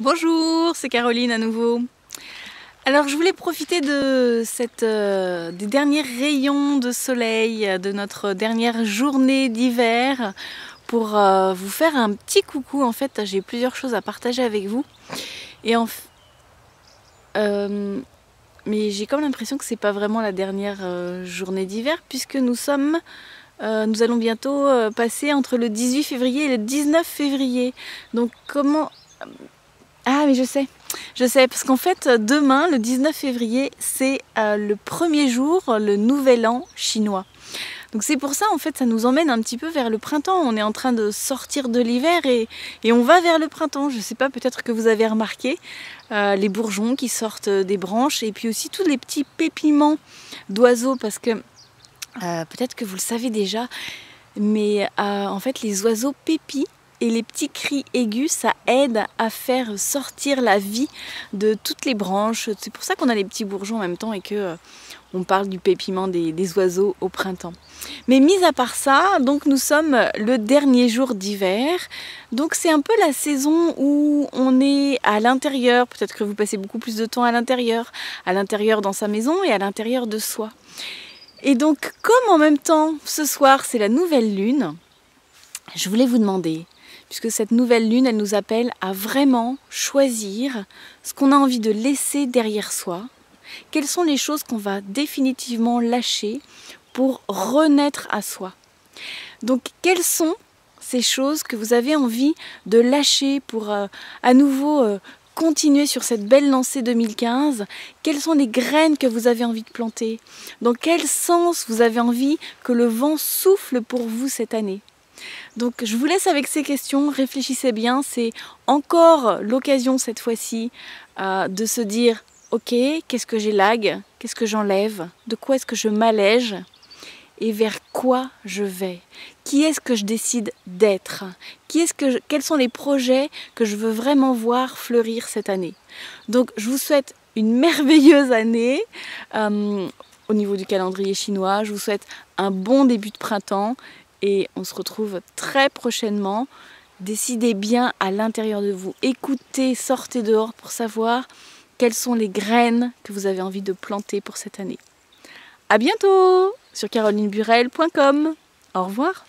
Bonjour, c'est Caroline à nouveau. Alors je voulais profiter de cette, euh, des derniers rayons de soleil de notre dernière journée d'hiver pour euh, vous faire un petit coucou. En fait, j'ai plusieurs choses à partager avec vous. Et euh, mais j'ai comme l'impression que c'est pas vraiment la dernière journée d'hiver puisque nous sommes nous allons bientôt passer entre le 18 février et le 19 février. Donc comment ah mais je sais, je sais, parce qu'en fait demain, le 19 février, c'est euh, le premier jour, le nouvel an chinois. Donc c'est pour ça en fait ça nous emmène un petit peu vers le printemps. On est en train de sortir de l'hiver et, on va vers le printemps. Je ne sais pas, peut-être que vous avez remarqué euh, les bourgeons qui sortent des branches et puis aussi tous les petits pépiments d'oiseaux parce que euh, peut-être que vous le savez déjà, mais en fait les oiseaux pépient et les petits cris aigus, ça aide à faire sortir la vie de toutes les branches. C'est pour ça qu'on a les petits bourgeons en même temps et que euh, on parle du pépiment des, oiseaux au printemps. Mais mis à part ça, donc nous sommes le dernier jour d'hiver. Donc c'est un peu la saison où on est à l'intérieur. Peut-être que vous passez beaucoup plus de temps à l'intérieur, à l'intérieur dans sa maison et à l'intérieur de soi. Et donc comme en même temps ce soir c'est la nouvelle lune, je voulais vous demander puisque cette nouvelle lune, elle nous appelle à vraiment choisir ce qu'on a envie de laisser derrière soi, quelles sont les choses qu'on va définitivement lâcher pour renaître à soi? Donc quelles sont ces choses que vous avez envie de lâcher pour euh, à nouveau euh, continuer sur cette belle lancée 2015 Quelles sont les graines que vous avez envie de planter? Dans quel sens vous avez envie que le vent souffle pour vous cette année? Donc je vous laisse avec ces questions, réfléchissez bien, c'est encore l'occasion cette fois-ci euh, de se dire ok, qu'est-ce que j'élague, qu'est-ce que j'enlève, de quoi est-ce que je m'allège? Et vers quoi je vais? Qui est-ce que je décide d'être? Quels sont les projets que je veux vraiment voir fleurir cette année? Donc je vous souhaite une merveilleuse année. Euh, au niveau du calendrier chinois, je vous souhaite un bon début de printemps et on se retrouve très prochainement. Décidez bien à l'intérieur de vous. Écoutez, sortez dehors pour savoir quelles sont les graines que vous avez envie de planter pour cette année. A bientôt sur carolineburel.com. Au revoir.